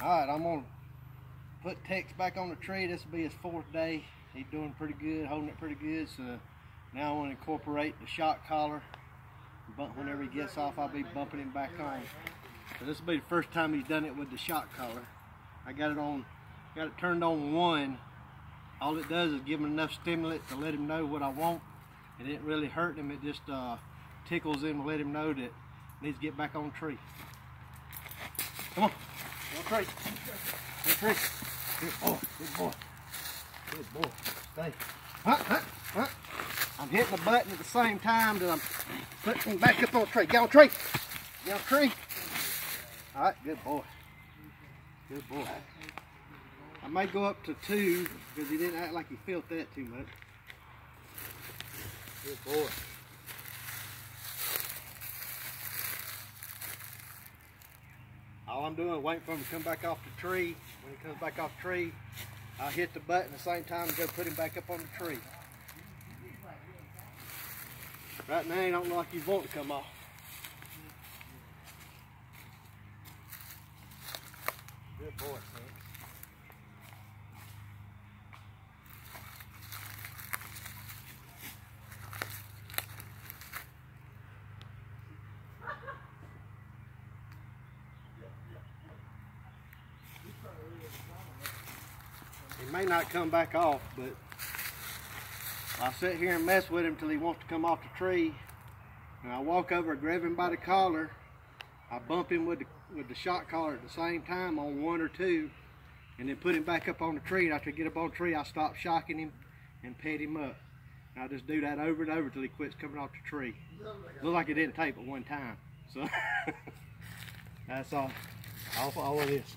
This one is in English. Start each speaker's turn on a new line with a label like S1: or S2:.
S1: All right, I'm gonna put Tex back on the tree. This will be his fourth day. He's doing pretty good, holding it pretty good. So now I want to incorporate the shock collar. But whenever he gets off, I'll be bumping him back on. So this will be the first time he's done it with the shock collar. I got it on, got it turned on one. All it does is give him enough stimulant to let him know what I want. It didn't really hurt him. It just uh, tickles him to let him know that he needs to get back on the tree. Come on. Go tree. Good boy. Good boy. Good boy. Stay. Huh, huh, huh. I'm hitting the button at the same time that I'm putting him back up on the tree. Get on the tree. Get on the tree. All right. Good boy. Good boy. I may go up to two because he didn't act like he felt that too much. Good boy. All I'm doing is waiting for him to come back off the tree. When he comes back off the tree, I'll hit the button at the same time and go put him back up on the tree. Right now, he don't look like he's wanting to come off. Good boy, son. He may not come back off, but I sit here and mess with him till he wants to come off the tree. And I walk over, grab him by the collar. I bump him with the, with the shock collar at the same time on one or two, and then put him back up on the tree. And after I get up on the tree, I stop shocking him and pet him up. And I just do that over and over till he quits coming off the tree. Look like it didn't take but one time. So that's all. All, all it is.